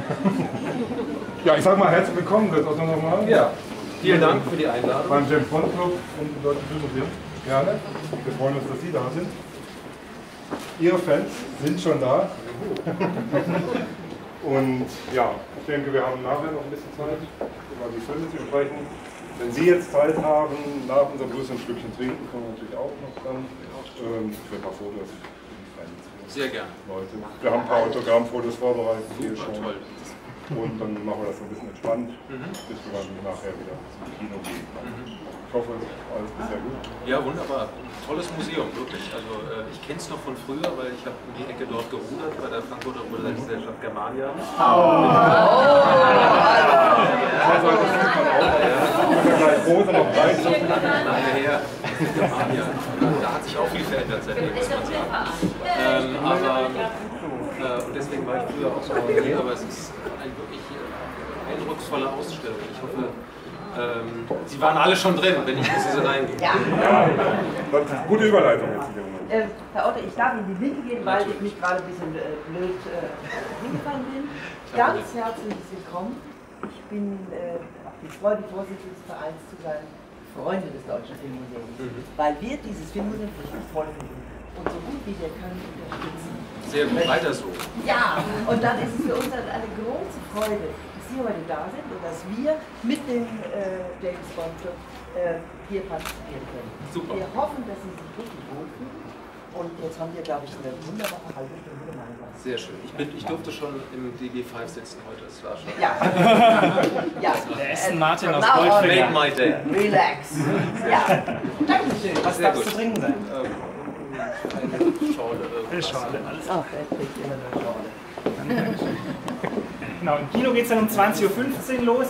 ich sag mal herzlich willkommen, Götz, also nochmal. Ja, vielen Dank für die Einladung. Beim James Bond Club und im Deutschen Filmmuseum. Gerne. Wir freuen uns, dass Sie da sind. Ihre Fans sind schon da. Und ja, ich denke, wir haben nachher noch ein bisschen Zeit, über die Filme zu sprechen. Wenn Sie jetzt Zeit haben, nach unserem ein Stückchen trinken, können wir natürlich auch noch dann ähm, für ein paar Fotos. Sehr gerne. Leute. Wir haben ein paar Autogrammfotos vorbereitet hier Super schon. toll. Und dann machen wir das so ein bisschen entspannt, bis wir dann nachher wieder zum Kino gehen. Ich hoffe, alles bisher gut. Ja, wunderbar. Tolles Museum, wirklich. Also äh, ich kenne es noch von früher, weil ich habe um die Ecke dort gerudert bei der Frankfurter Rudergesellschaft Germania. Also, das sieht man auch. Ich. Lange her. Da hat sich auch viel verändert seitdem, muss man sagen. Ähm, aber äh, und deswegen war ich früher auch so hier, aber es ist eine wirklich äh, eindrucksvolle Ausstellung. Ich hoffe, ähm, Sie waren alle schon drin, wenn nicht, müssen Sie reingehen. Ja. Gute Überleitung jetzt. Äh, Herr Otter, ich darf in die Linke gehen, weil ich mich gerade ein bisschen äh, blöd äh, hingefallen bin. Ganz herzlich willkommen. Ich bin äh, die Freude, Vorsitzende des Vereins zu sein, Freunde des Deutschen Filmmuseums, weil wir dieses Filmmuseum richtig toll finden und so gut wie wir können unterstützen. Sehr gut, weiter so. Ja, und dann ist es für uns halt eine große Freude, dass Sie heute da sind und dass wir mit dem äh, James Bond Club äh, hier partizipieren können. Super. Wir hoffen, dass Sie sich wirklich wohlfühlen und jetzt haben wir, glaube ich, eine wunderbare halbe Stunde. Sehr schön. Ich, bin, ich durfte schon im DG5 sitzen heute, das war schon. Ja. ja. Der Aston Martin aus. Goldfinger. Made my day. Relax. Ja. Dankeschön. Was Sehr darf zu trinken sein? Ähm, eine Schorle. irgendwas. Schade, alles Ach, er kriegt immer eine Schorle. Genau, im Kino geht es dann um 20.15 Uhr los.